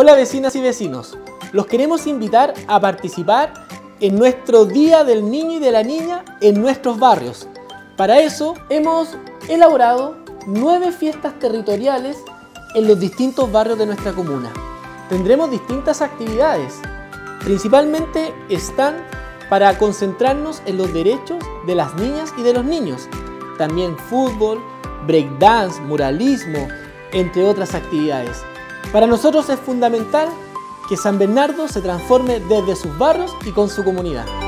Hola vecinas y vecinos, los queremos invitar a participar en nuestro Día del Niño y de la Niña en nuestros barrios. Para eso hemos elaborado nueve fiestas territoriales en los distintos barrios de nuestra comuna. Tendremos distintas actividades, principalmente están para concentrarnos en los derechos de las niñas y de los niños. También fútbol, breakdance, muralismo, entre otras actividades. Para nosotros es fundamental que San Bernardo se transforme desde sus barrios y con su comunidad.